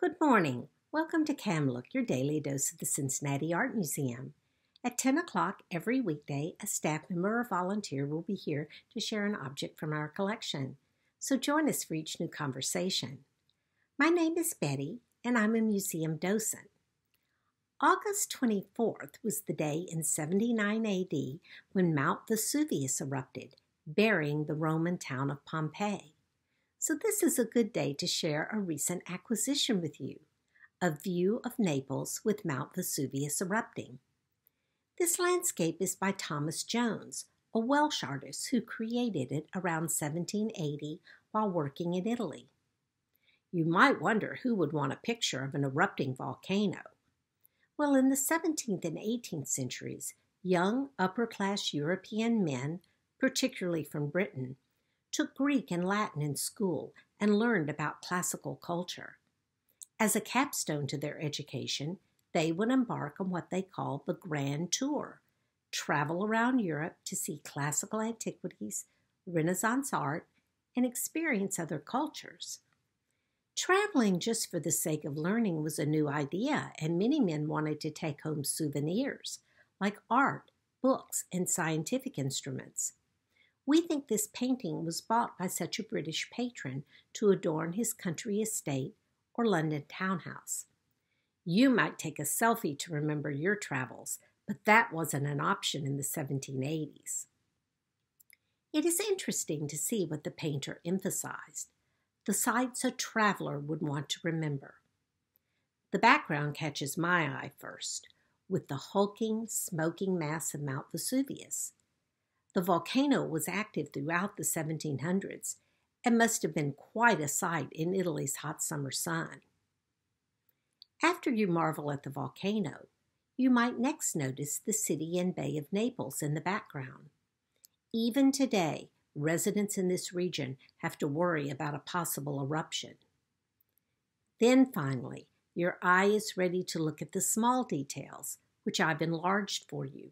Good morning. Welcome to CamLook, your daily dose of the Cincinnati Art Museum. At 10 o'clock every weekday, a staff member or volunteer will be here to share an object from our collection. So join us for each new conversation. My name is Bettye, and I'm a museum docent. August 24th was the day in 79 AD when Mount Vesuvius erupted, burying the Roman town of Pompeii. So, this is a good day to share a recent acquisition with you a view of Naples with Mount Vesuvius erupting. This landscape is by Thomas Jones, a Welsh artist who created it around 1780 while working in Italy. You might wonder who would want a picture of an erupting volcano. Well, in the 17th and 18th centuries, young upper class European men, particularly from Britain, took Greek and Latin in school, and learned about classical culture. As a capstone to their education, they would embark on what they called the Grand Tour travel around Europe to see classical antiquities, Renaissance art, and experience other cultures. Traveling just for the sake of learning was a new idea, and many men wanted to take home souvenirs like art, books, and scientific instruments. We think this painting was bought by such a British patron to adorn his country estate or London townhouse. You might take a selfie to remember your travels, but that wasn't an option in the 1780s. It is interesting to see what the painter emphasized the sights a traveler would want to remember. The background catches my eye first, with the hulking, smoking mass of Mount Vesuvius. The volcano was active throughout the 1700s and must have been quite a sight in Italy's hot summer sun. After you marvel at the volcano, you might next notice the city and Bay of Naples in the background. Even today, residents in this region have to worry about a possible eruption. Then finally, your eye is ready to look at the small details, which I've enlarged for you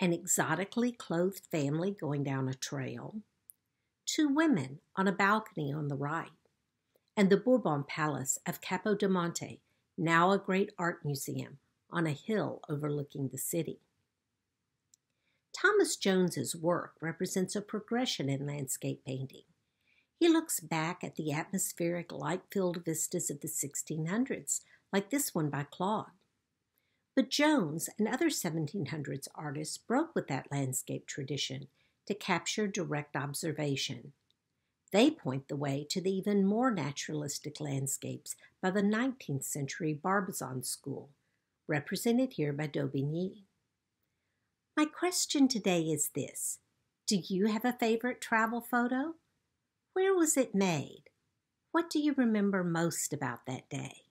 an exotically clothed family going down a trail, two women on a balcony on the right, and the Bourbon Palace of Capodimonte, now a great art museum on a hill overlooking the city. Thomas Jones's work represents a progression in landscape painting. He looks back at the atmospheric light-filled vistas of the 1600s, like this one by Claude. But Jones and other 1700s artists broke with that landscape tradition to capture direct observation. They point the way to the even more naturalistic landscapes by the 19th century Barbizon school, represented here by Daubigny. My question today is this Do you have a favorite travel photo? Where was it made? What do you remember most about that day?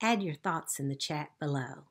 Add your thoughts in the chat below.